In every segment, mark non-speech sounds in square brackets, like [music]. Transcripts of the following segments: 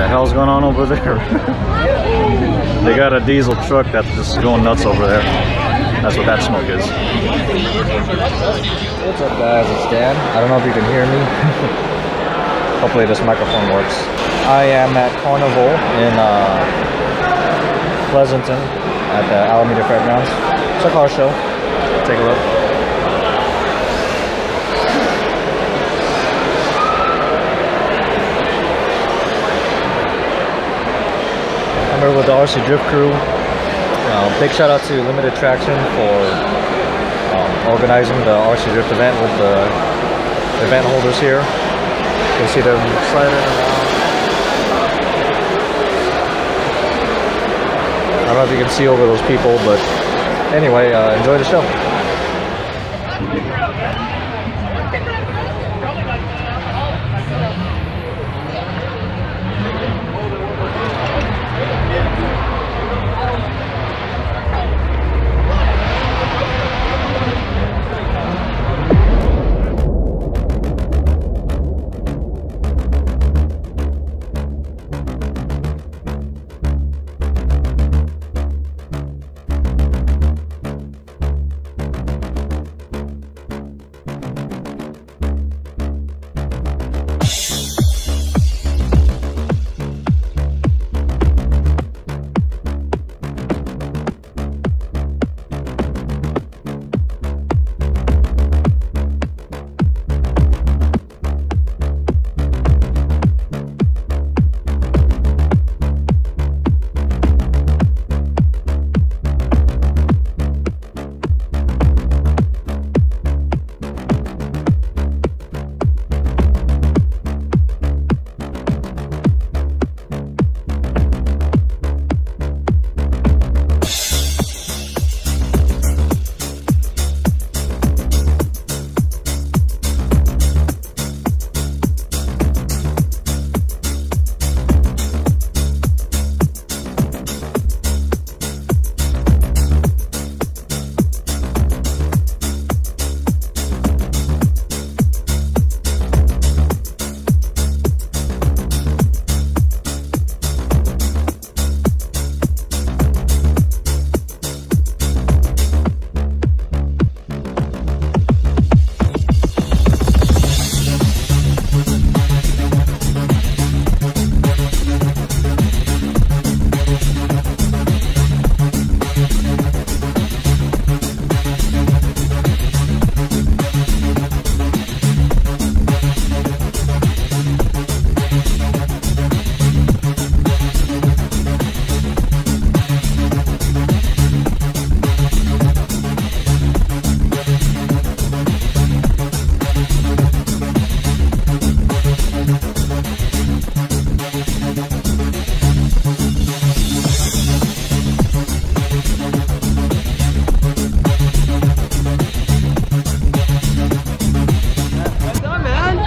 the hell's going on over there? [laughs] they got a diesel truck that's just going nuts over there. That's what that smoke is. What's up guys, it's Dan. I don't know if you can hear me. [laughs] Hopefully this microphone works. I am at Carnvl in uh, Pleasanton at the Alameda Fairgrounds. It's a car show. Take a look. I'm with the RC Drift crew. Um, big shout out to Limited Traction for um, organizing the RC Drift event with the event holders here. You can see them sliding around. I don't know if you can see over those people, but anyway, uh, enjoy the show.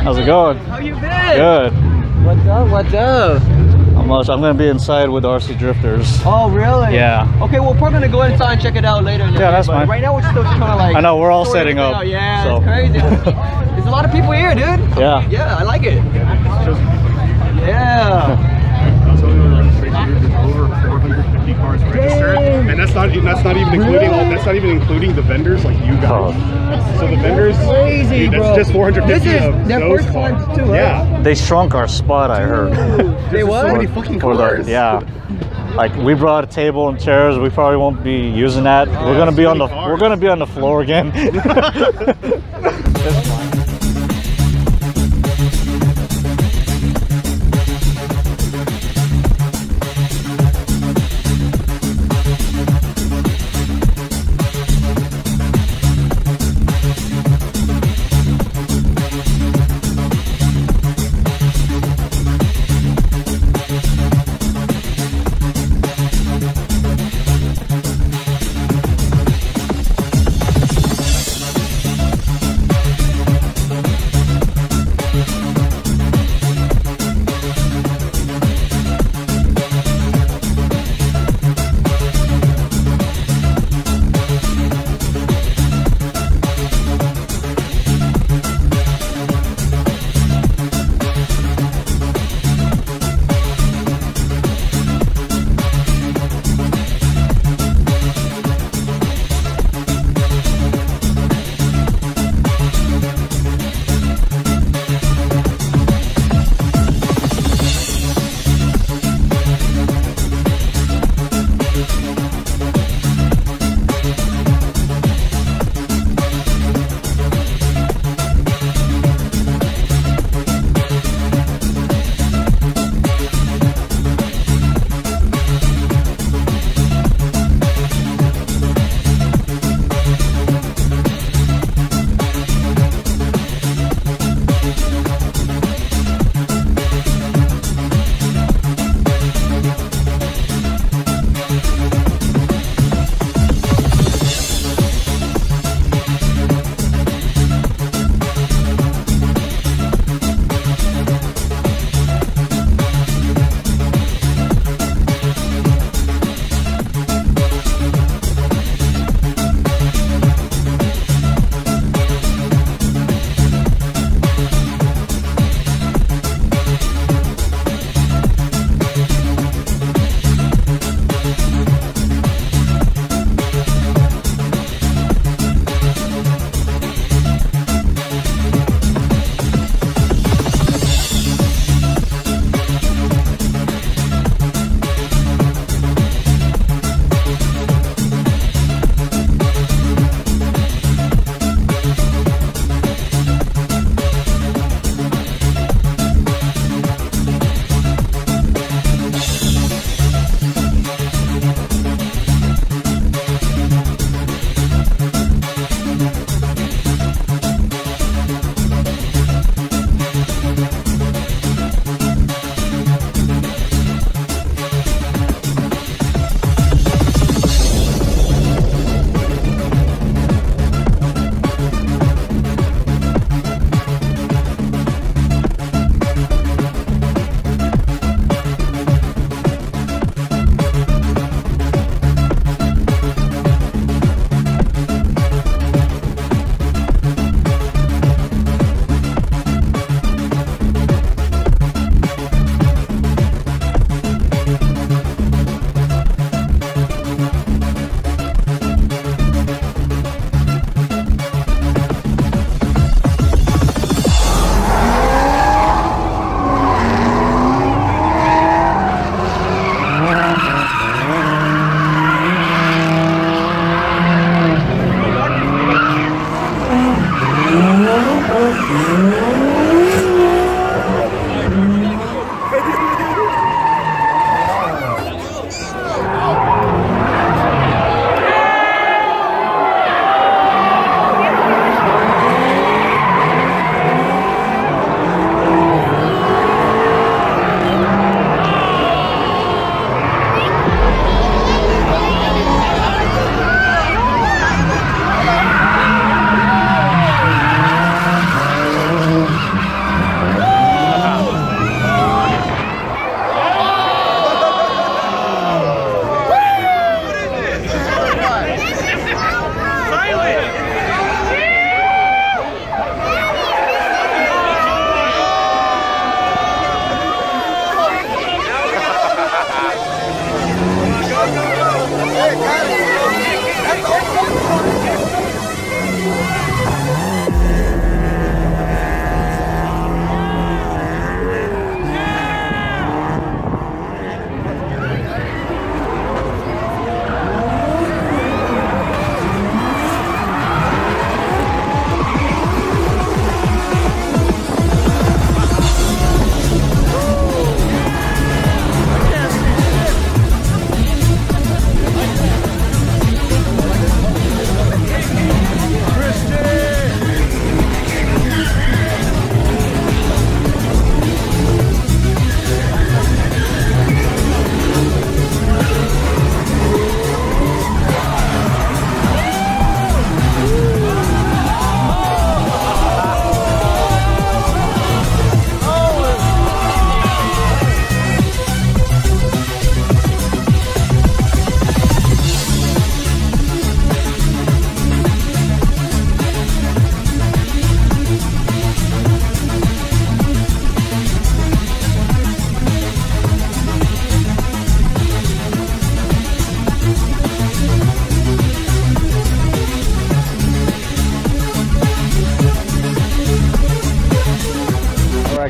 How's it going? How you been? Good. What's up? What's up? I'm, uh, I'm gonna be inside with RC Drifters. Oh, really? Yeah. Okay, well, we're gonna go inside and check it out later. In the Yeah, day, that's fine. Right now, we're still kind of like. I know, we're all setting up, out. Yeah, so. it's crazy. There's a lot of people here, dude. Yeah. Yeah, I like it. Yeah. [laughs] over 450 cars registered, and that's not that's not even including all, that's not even including the vendors like you guys. So the vendors, Crazy, dude, that's bro. just 450 This is of their those cars. too, right? Yeah, They shrunk our spot, I heard. [laughs] They what? so many fucking For the- cars. yeah. Like we brought a table and chairs. We probably won't be using that. we're oh, gonna be on the cars. we're gonna be on the floor again. [laughs] [laughs]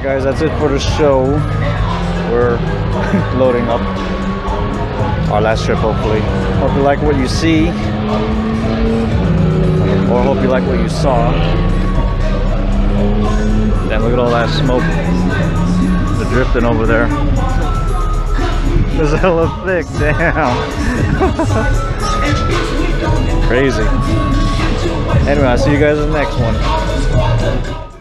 Alright guys, that's it for the show. We're [laughs] loading up our last trip hopefully. Hope you like what you see. Or hope you like what you saw. [laughs] Damn, look at all that smoke. The drifting over there. [laughs] This hella thick, damn. Crazy. Anyway, I'll see you guys in the next one.